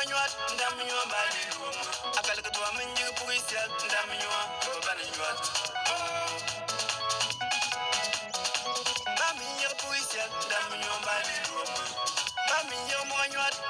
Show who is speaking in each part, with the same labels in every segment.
Speaker 1: Dami yo mwanyuat. Dami yo mbali luomo. Akalaka tuwa minyi puisa. Dami yo mbali nyuat. Oh. Dami yo puisa. Dami yo mbali luomo. Dami yo mwanyuat. Dami yo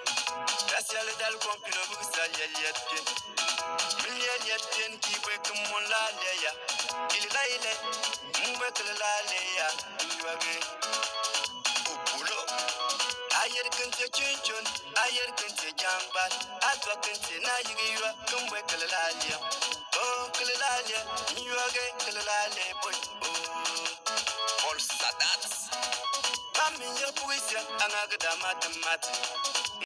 Speaker 1: Dasial dal kompilo big sal yel yel. Nya yel ten ki kwe kumon la le ya. Ili la ile, mwe kele la le ya. Iwage. Upulo. Ayer kente chunchun, ayer kente jangbat, atwa kente na yigiwa, kumwe kalalalia. Oh, kalalalia, nyuage kalalalia boy. Oh, Paul Sadat. Mami yo puisia, angagada matemati.